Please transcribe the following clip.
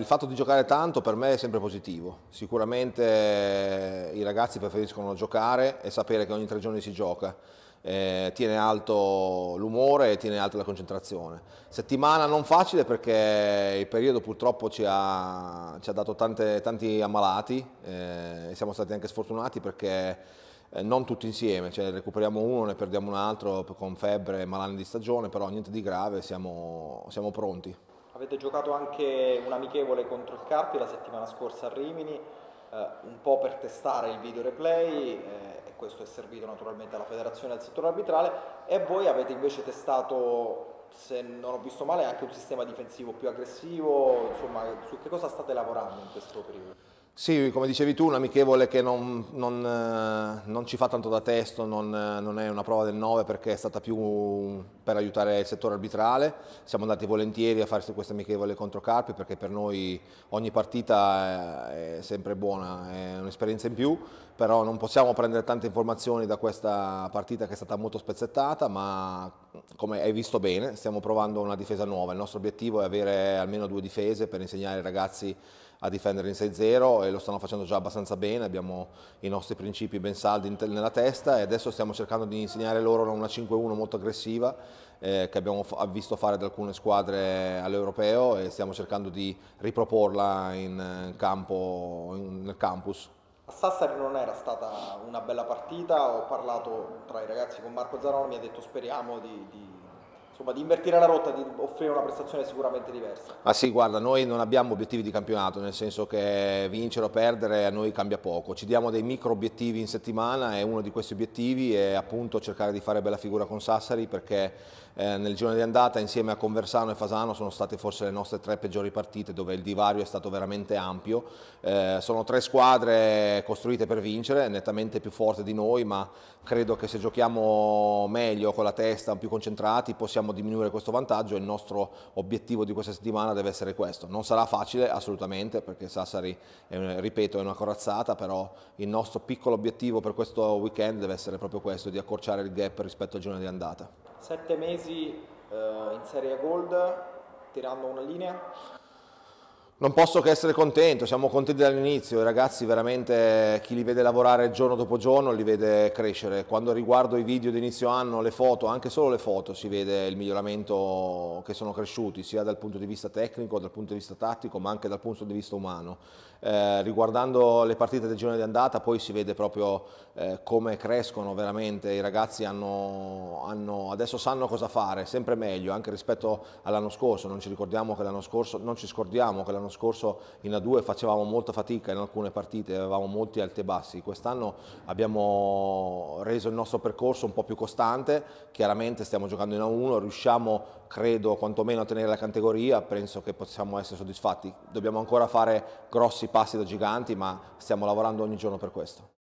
Il fatto di giocare tanto per me è sempre positivo, sicuramente i ragazzi preferiscono giocare e sapere che ogni tre giorni si gioca, eh, tiene alto l'umore e tiene alta la concentrazione. Settimana non facile perché il periodo purtroppo ci ha, ci ha dato tante, tanti ammalati, eh, siamo stati anche sfortunati perché eh, non tutti insieme, cioè recuperiamo uno, ne perdiamo un altro con febbre e malanni di stagione, però niente di grave, siamo, siamo pronti. Avete giocato anche un amichevole contro il Carpi la settimana scorsa a Rimini, eh, un po' per testare il video replay eh, e questo è servito naturalmente alla federazione e al settore arbitrale e voi avete invece testato, se non ho visto male, anche un sistema difensivo più aggressivo, insomma su che cosa state lavorando in questo periodo? Sì, come dicevi tu, un amichevole che non, non, eh, non, ci fa tanto da testo, non, eh, non, è una prova del 9 perché è stata più per aiutare il settore arbitrale. Siamo andati volentieri a fare questo amichevole contro Carpi perché per noi ogni partita è, è sempre buona, è un'esperienza in più, però non possiamo prendere tante informazioni da questa partita che è stata molto spezzettata, ma come hai visto bene stiamo provando una difesa nuova. Il nostro obiettivo è avere almeno due difese per insegnare ai ragazzi a difendere in 6-0 e lo stanno facendo già abbastanza bene, abbiamo i nostri principi ben saldi nella testa e adesso stiamo cercando di insegnare loro una 5-1 molto aggressiva eh, che abbiamo visto fare da alcune squadre all'europeo e stiamo cercando di riproporla in campo, in, nel campus. A Sassari non era stata una bella partita, ho parlato tra i ragazzi con Marco Zanoni, mi ha detto speriamo di, di insomma, di invertire la rotta, di offrire una prestazione sicuramente diversa. Ah sì, guarda, noi non abbiamo obiettivi di campionato, nel senso che vincere o perdere a noi cambia poco. Ci diamo dei micro obiettivi in settimana e uno di questi obiettivi è appunto cercare di fare bella figura con Sassari perché eh, nel giorno di andata insieme a Conversano e Fasano sono state forse le nostre tre peggiori partite dove il divario è stato veramente ampio. Eh, sono tre squadre costruite per vincere, nettamente più forti di noi, ma credo che se giochiamo meglio con la testa, più concentrati, possiamo possiamo diminuire questo vantaggio e il nostro obiettivo di questa settimana deve essere questo. Non sarà facile assolutamente perché Sassari, è, ripeto, è una corazzata, però il nostro piccolo obiettivo per questo weekend deve essere proprio questo, di accorciare il gap rispetto al giorno di andata. Sette mesi eh, in Serie Gold, tirando una linea? Non posso che essere contento, siamo contenti dall'inizio, i ragazzi veramente chi li vede lavorare giorno dopo giorno li vede crescere. Quando riguardo i video di inizio anno, le foto, anche solo le foto, si vede il miglioramento che sono cresciuti, sia dal punto di vista tecnico, dal punto di vista tattico, ma anche dal punto di vista umano. Eh, riguardando le partite del giorno di andata poi si vede proprio eh, come crescono veramente, i ragazzi hanno, hanno, adesso sanno cosa fare, sempre meglio, anche rispetto all'anno scorso, non ci ricordiamo che l'anno scorso, non ci scordiamo che l'anno scorso in A2 facevamo molta fatica in alcune partite, avevamo molti alti e bassi, quest'anno abbiamo reso il nostro percorso un po' più costante, chiaramente stiamo giocando in A1, riusciamo credo quantomeno a tenere la categoria, penso che possiamo essere soddisfatti, dobbiamo ancora fare grossi passi da giganti ma stiamo lavorando ogni giorno per questo.